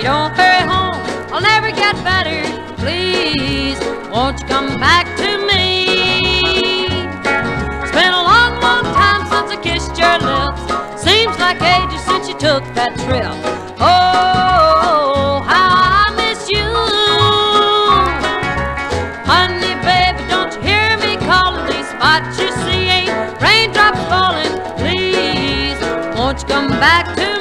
You don't hurry home, I'll never get better. Please, won't you come back to me? It's been a long, long time since I kissed your lips. Seems like ages since you took that trip. Oh, how I miss you. Honey, baby, don't you hear me calling? These spots you see ain't raindrops falling. Please, won't you come back to me?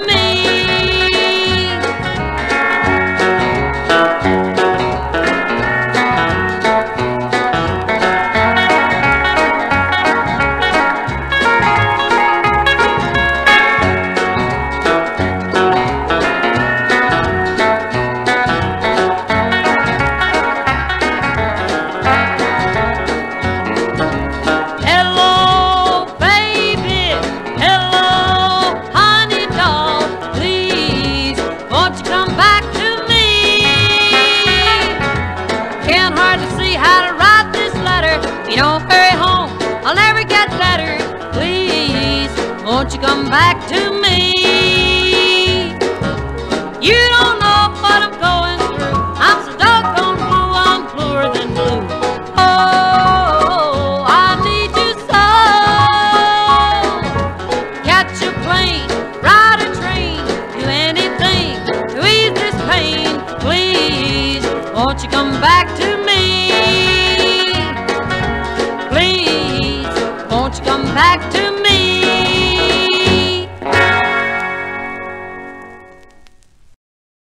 Don't hurry home, I'll never get better. Please, won't you come back to me? You don't know what I'm going through. I'm so doggone blue, I'm bluer than blue. Oh, I need you so. Catch a plane, ride a train, do anything to ease this pain. Please, won't you come back to won't you come back to me?